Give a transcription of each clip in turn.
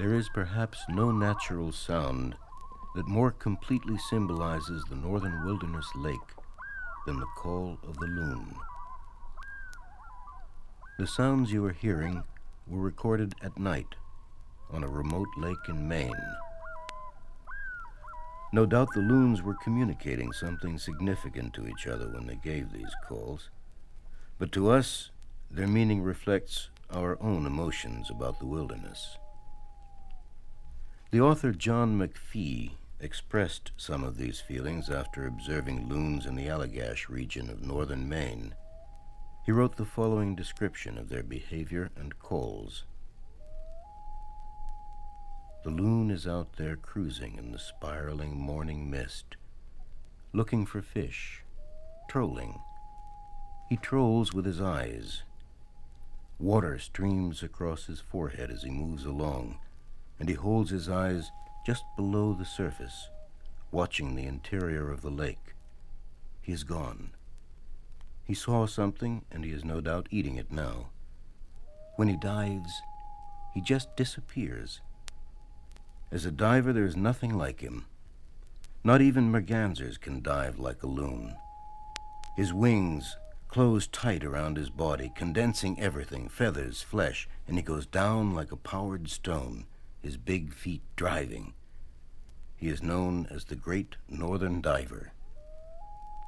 There is perhaps no natural sound that more completely symbolizes the northern wilderness lake than the call of the loon. The sounds you are hearing were recorded at night on a remote lake in Maine. No doubt the loons were communicating something significant to each other when they gave these calls, but to us, their meaning reflects our own emotions about the wilderness. The author John McPhee expressed some of these feelings after observing loons in the Allagash region of northern Maine. He wrote the following description of their behavior and calls. The loon is out there cruising in the spiraling morning mist, looking for fish, trolling. He trolls with his eyes. Water streams across his forehead as he moves along and he holds his eyes just below the surface, watching the interior of the lake. He is gone. He saw something, and he is no doubt eating it now. When he dives, he just disappears. As a diver, there is nothing like him. Not even mergansers can dive like a loon. His wings close tight around his body, condensing everything feathers, flesh, and he goes down like a powered stone his big feet driving. He is known as the Great Northern Diver.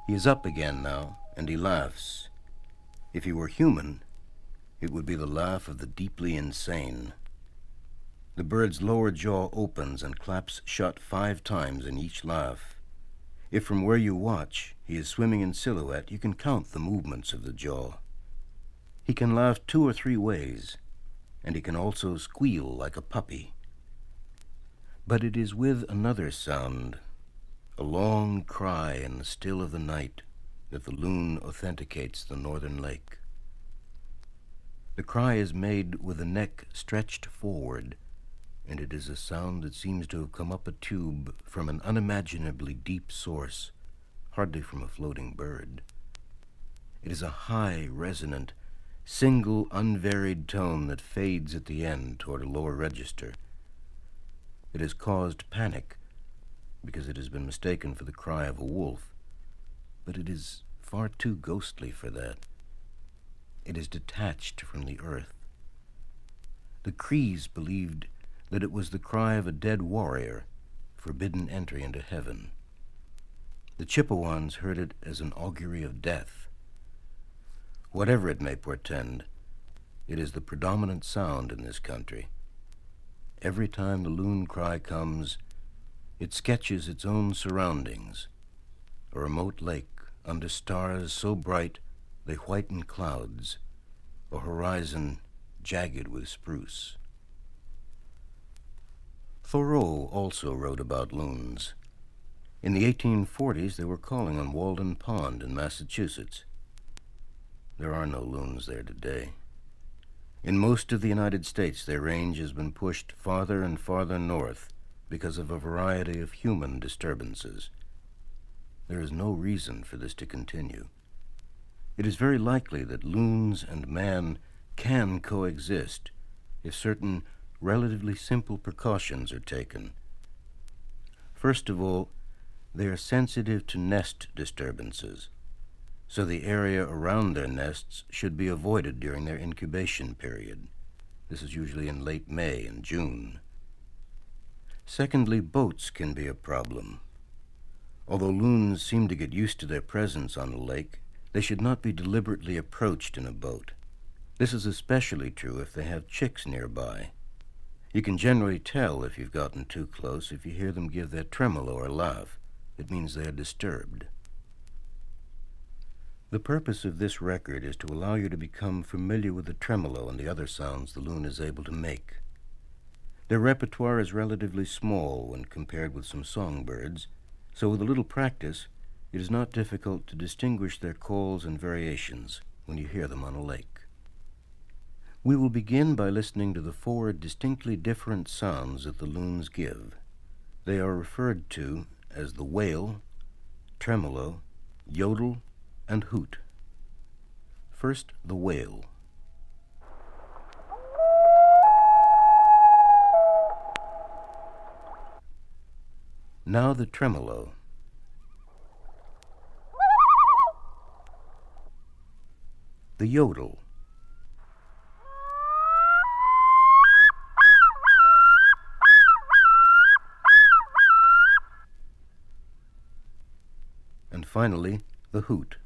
He is up again now, and he laughs. If he were human, it would be the laugh of the deeply insane. The bird's lower jaw opens and claps shut five times in each laugh. If from where you watch he is swimming in silhouette, you can count the movements of the jaw. He can laugh two or three ways, and he can also squeal like a puppy. But it is with another sound, a long cry in the still of the night, that the loon authenticates the northern lake. The cry is made with the neck stretched forward, and it is a sound that seems to have come up a tube from an unimaginably deep source, hardly from a floating bird. It is a high, resonant, single, unvaried tone that fades at the end toward a lower register it has caused panic because it has been mistaken for the cry of a wolf, but it is far too ghostly for that. It is detached from the earth. The Crees believed that it was the cry of a dead warrior, forbidden entry into heaven. The Chippewas heard it as an augury of death. Whatever it may portend, it is the predominant sound in this country. Every time the loon cry comes, it sketches its own surroundings. A remote lake under stars so bright they whiten clouds, a horizon jagged with spruce. Thoreau also wrote about loons. In the 1840s, they were calling on Walden Pond in Massachusetts. There are no loons there today. In most of the United States, their range has been pushed farther and farther north because of a variety of human disturbances. There is no reason for this to continue. It is very likely that loons and man can coexist if certain relatively simple precautions are taken. First of all, they are sensitive to nest disturbances so the area around their nests should be avoided during their incubation period. This is usually in late May and June. Secondly, boats can be a problem. Although loons seem to get used to their presence on the lake, they should not be deliberately approached in a boat. This is especially true if they have chicks nearby. You can generally tell if you've gotten too close if you hear them give their tremolo or laugh. It means they are disturbed. The purpose of this record is to allow you to become familiar with the tremolo and the other sounds the loon is able to make. Their repertoire is relatively small when compared with some songbirds, so with a little practice, it is not difficult to distinguish their calls and variations when you hear them on a lake. We will begin by listening to the four distinctly different sounds that the loons give. They are referred to as the wail, tremolo, yodel, and hoot. First, the wail. Now the tremolo. The yodel. And finally, the hoot.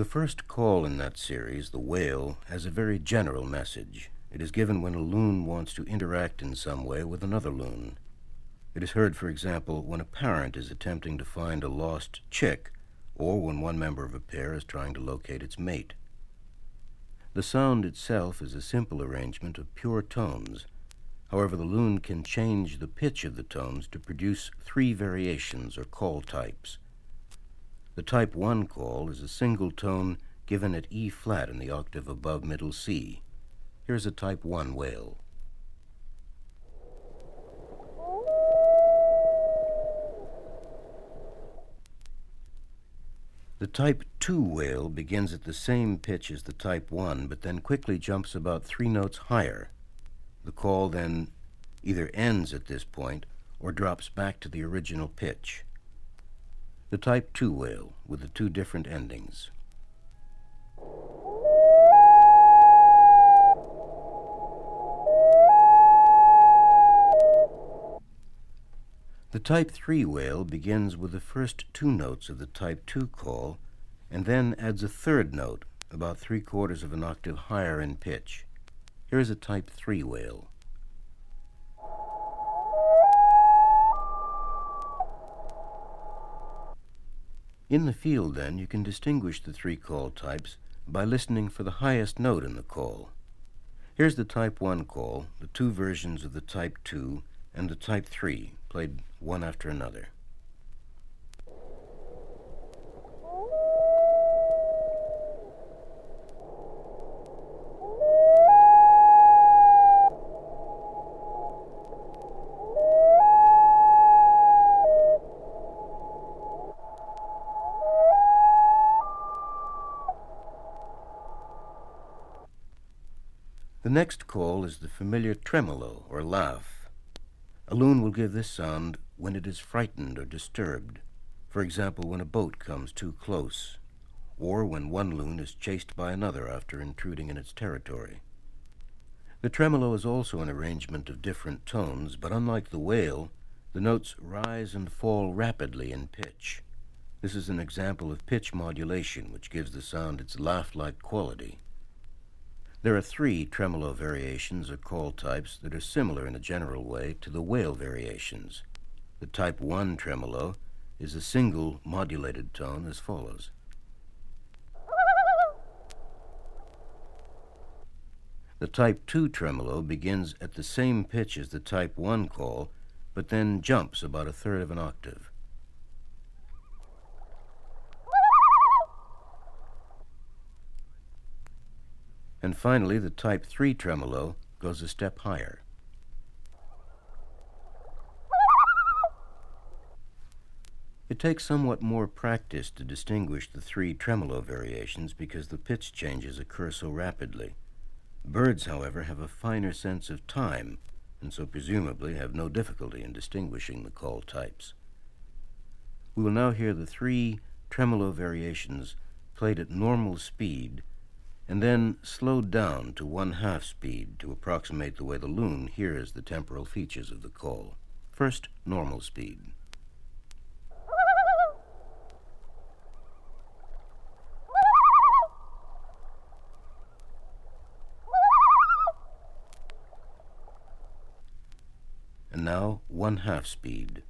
The first call in that series, the wail, has a very general message. It is given when a loon wants to interact in some way with another loon. It is heard, for example, when a parent is attempting to find a lost chick, or when one member of a pair is trying to locate its mate. The sound itself is a simple arrangement of pure tones. However, the loon can change the pitch of the tones to produce three variations or call types. The type 1 call is a single tone given at E flat in the octave above middle C. Here's a type 1 wail. The type 2 wail begins at the same pitch as the type 1, but then quickly jumps about three notes higher. The call then either ends at this point or drops back to the original pitch. The type 2 wail with the two different endings. The type 3 wail begins with the first two notes of the type 2 call and then adds a third note about three quarters of an octave higher in pitch. Here is a type 3 wail. In the field, then, you can distinguish the three call types by listening for the highest note in the call. Here's the Type 1 call, the two versions of the Type 2, and the Type 3, played one after another. The next call is the familiar tremolo or laugh. A loon will give this sound when it is frightened or disturbed, for example, when a boat comes too close, or when one loon is chased by another after intruding in its territory. The tremolo is also an arrangement of different tones, but unlike the wail, the notes rise and fall rapidly in pitch. This is an example of pitch modulation, which gives the sound its laugh-like quality. There are three tremolo variations or call types that are similar in a general way to the wail variations. The type 1 tremolo is a single modulated tone as follows. The type 2 tremolo begins at the same pitch as the type 1 call, but then jumps about a third of an octave. And finally, the Type 3 tremolo goes a step higher. It takes somewhat more practice to distinguish the three tremolo variations because the pitch changes occur so rapidly. Birds, however, have a finer sense of time and so presumably have no difficulty in distinguishing the call types. We will now hear the three tremolo variations played at normal speed and then slowed down to one-half speed to approximate the way the loon hears the temporal features of the call. First, normal speed. And now, one-half speed.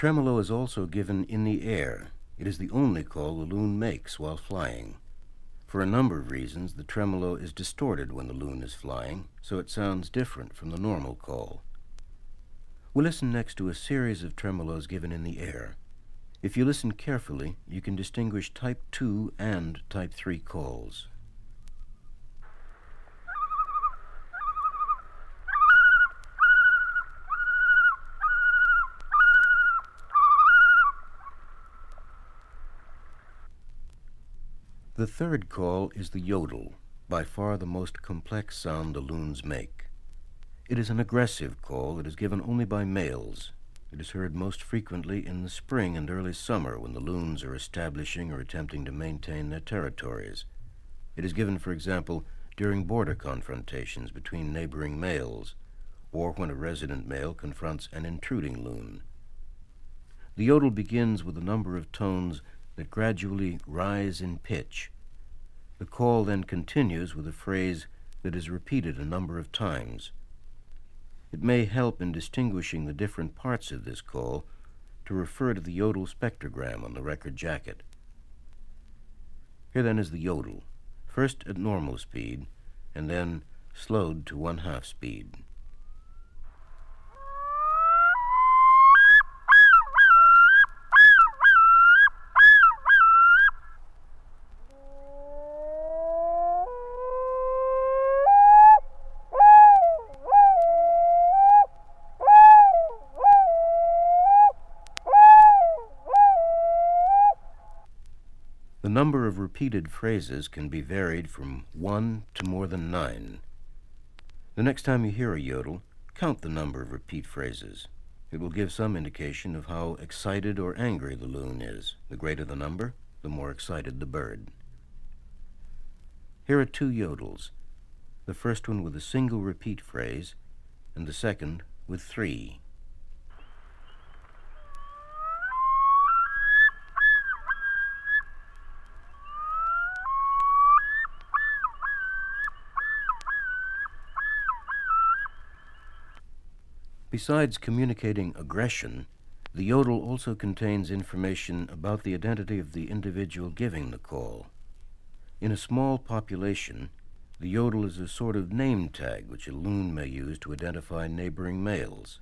Tremolo is also given in the air. It is the only call the loon makes while flying. For a number of reasons, the tremolo is distorted when the loon is flying, so it sounds different from the normal call. We'll listen next to a series of tremolos given in the air. If you listen carefully, you can distinguish Type 2 and Type 3 calls. The third call is the yodel, by far the most complex sound the loons make. It is an aggressive call that is given only by males. It is heard most frequently in the spring and early summer when the loons are establishing or attempting to maintain their territories. It is given, for example, during border confrontations between neighboring males, or when a resident male confronts an intruding loon. The yodel begins with a number of tones that gradually rise in pitch. The call then continues with a phrase that is repeated a number of times. It may help in distinguishing the different parts of this call to refer to the yodel spectrogram on the record jacket. Here then is the yodel, first at normal speed, and then slowed to one-half speed. Number of repeated phrases can be varied from one to more than nine. The next time you hear a yodel, count the number of repeat phrases. It will give some indication of how excited or angry the loon is. The greater the number, the more excited the bird. Here are two yodels, the first one with a single repeat phrase, and the second with three. Besides communicating aggression, the yodel also contains information about the identity of the individual giving the call. In a small population, the yodel is a sort of name tag which a loon may use to identify neighboring males.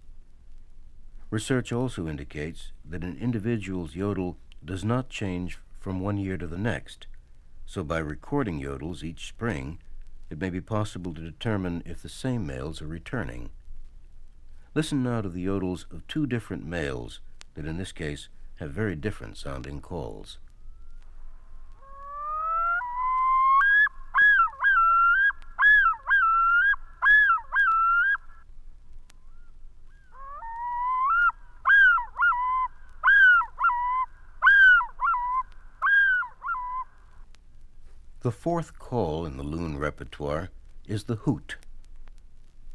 Research also indicates that an individual's yodel does not change from one year to the next, so by recording yodels each spring, it may be possible to determine if the same males are returning. Listen now to the yodels of two different males that in this case have very different sounding calls. The fourth call in the loon repertoire is the hoot.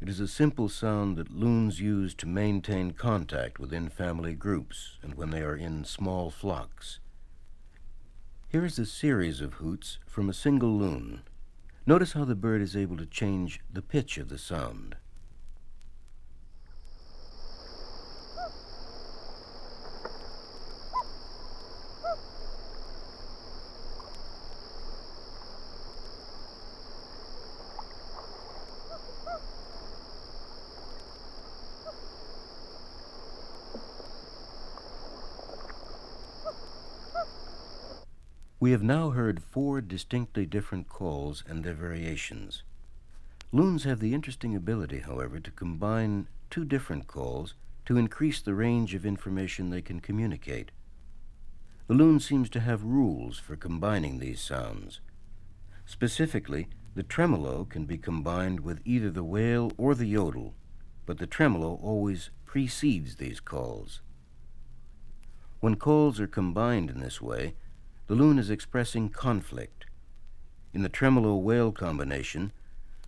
It is a simple sound that loons use to maintain contact within family groups and when they are in small flocks. Here is a series of hoots from a single loon. Notice how the bird is able to change the pitch of the sound. We have now heard four distinctly different calls and their variations. Loons have the interesting ability, however, to combine two different calls to increase the range of information they can communicate. The loon seems to have rules for combining these sounds. Specifically, the tremolo can be combined with either the wail or the yodel, but the tremolo always precedes these calls. When calls are combined in this way, the loon is expressing conflict. In the tremolo wail combination,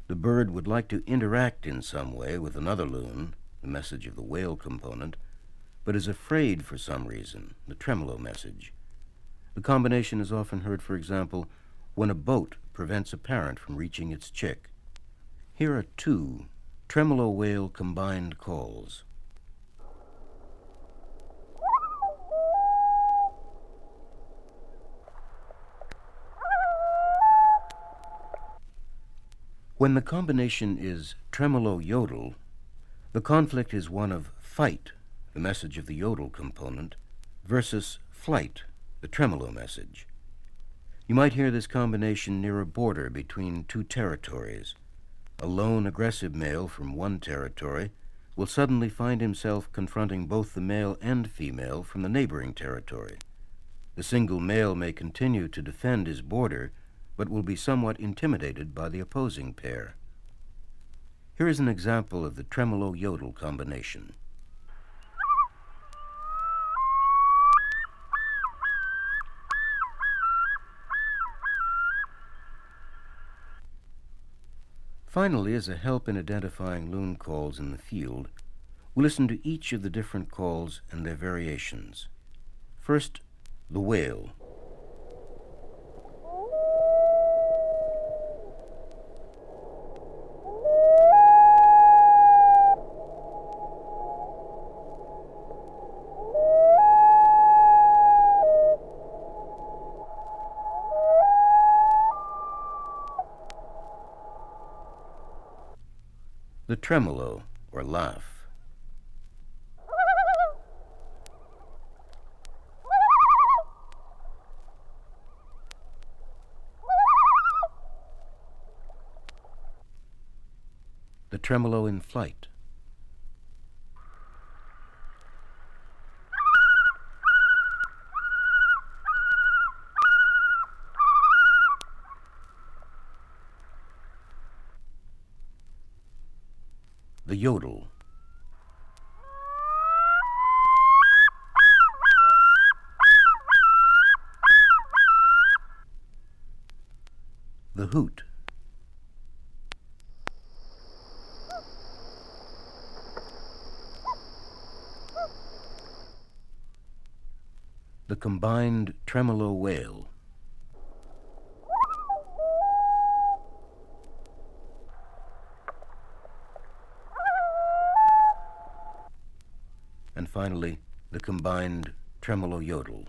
the bird would like to interact in some way with another loon, the message of the wail component, but is afraid for some reason, the tremolo message. The combination is often heard, for example, when a boat prevents a parent from reaching its chick. Here are two tremolo wail combined calls. When the combination is tremolo yodel, the conflict is one of fight, the message of the yodel component, versus flight, the tremolo message. You might hear this combination near a border between two territories. A lone aggressive male from one territory will suddenly find himself confronting both the male and female from the neighboring territory. The single male may continue to defend his border but will be somewhat intimidated by the opposing pair. Here is an example of the tremolo-yodel combination. Finally, as a help in identifying loon calls in the field, we listen to each of the different calls and their variations. First, the wail. Tremolo, or laugh. The tremolo in flight. The yodel. The hoot. The combined tremolo wail. and finally the combined tremolo yodel.